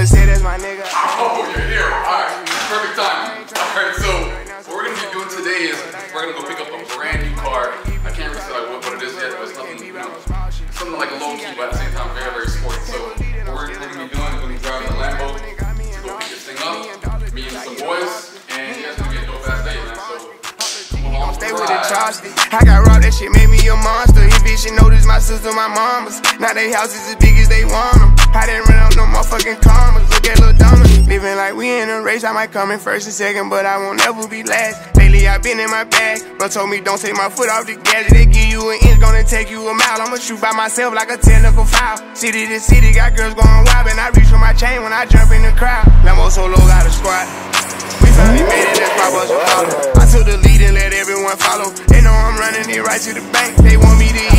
Couldn't that's my nigga. Oh, you're here. Alright, perfect time. Alright, so what we're gonna be doing today is we're gonna go pick up a brand new car. I can't really say like what, it is yet, but it's nothing, you know, something like a low key, but at the same time very, very sporty. So what we're gonna be doing is we're gonna be driving the Lambo to go pick this thing up, me and some boys, and yeah, it's gonna be a dope ass day, man. So come along. Stay with the chopstick. I got robbed, that shit made me a monster. He bitchin' no notice my sister, my mamas. Now they houses as big as they want them. I didn't run up no motherfucking commas. Look at Lil Donna. Living like we in a race. I might come in first and second, but I won't ever be last. Lately I been in my bag. Bro told me don't take my foot off the gas. They give you an inch, gonna take you a mile. I'ma shoot by myself like a technical foul. City to city, got girls going wild, and I reach for my chain when I jump in the crowd. Lambo solo got a squad. We finally made it, that's Papa Chicago. I took the lead and let everyone follow. They know I'm running it right to the bank. They want me to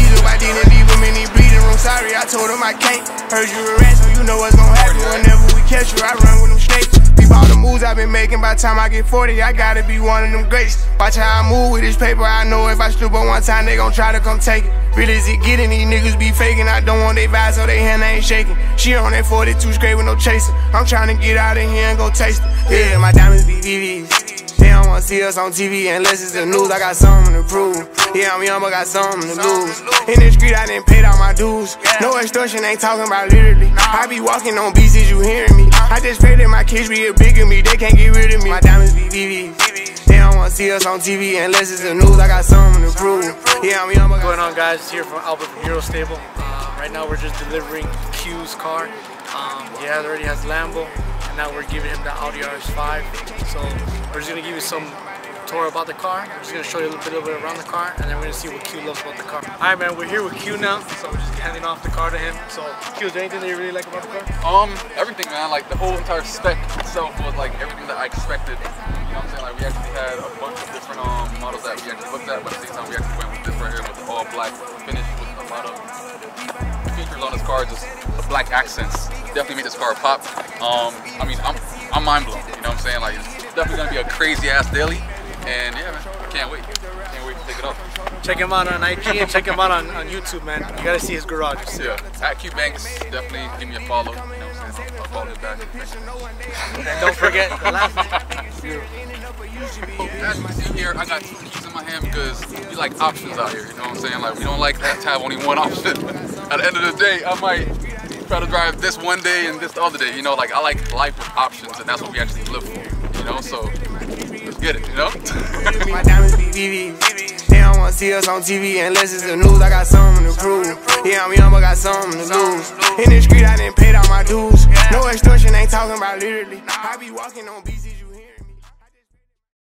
I told them I can't. Heard you a rat, so you know what's gonna happen whenever we catch you. I run with them snakes. Peep all the moves I've been making. By time I get 40, I gotta be one of them greats. Watch how I move with this paper. I know if I slip up one time, they gon' try to come take it. Really is it getting? These niggas be faking. I don't want they vibes, so they hand ain't shaking. She on that 42 straight with no chaser. I'm trying to get out of here and go taste it. Yeah, my diamonds be VVs. They don't wanna see us on TV unless it's the news. I got something to prove. Yeah, I'm young, but got something to lose. In the street, I didn't pay all my dues. No extortion, ain't talking about literally. I be walking on is you hearing me? I just pray that my kids be a bigger me. They can't get rid of me. My diamonds be VVs. They don't wanna see us on TV unless it's the news. I got something to prove. Yeah, I'm young, but going on guys here from Albert Euro Stable uh, right now we're just delivering Cue's car um, he has, already has Lambo and now we're giving him the Audi RS5 so we're just gonna give you some tour about the car we're just gonna show you a little bit, little bit around the car and then we're gonna see what Cue loves about the car alright man we're here with Cue now so we're just handing off the car to him so Cue is there anything that you really like about the car? Um, everything, man. Like the whole entire spec itself was like everything that I expected. You know what I'm saying? Like we actually had a bunch of different um models that we actually looked at, but at the same time we actually went with this right here with the all black finish with a lot of features on this car, just the black accents. Definitely made this car pop. Um, I mean, I'm I'm mind blown. You know what I'm saying? Like it's definitely gonna be a crazy ass daily, and yeah, man, I can't wait. Can't wait to take it up. Check him out on IG and check him out on, on YouTube man you gotta see his garage Yeah, at Cue Banks, definitely give me a follow. You know what I'm saying? I'll follow you back. and don't forget the last As you can see here, I got two keys in my hand because we like options out here. You know what I'm saying? Like we don't like to have only one option. At the end of the day, I might try to drive this one day and this the other day. You know, like I like life with options, and that's what we actually live for. You know, so let's get it. You know. My diamonds be VVs. They don't wanna see us on TV unless it's the news. I got something to prove. Yeah, I'm young, but got something to lose. In the street, I didn't pay all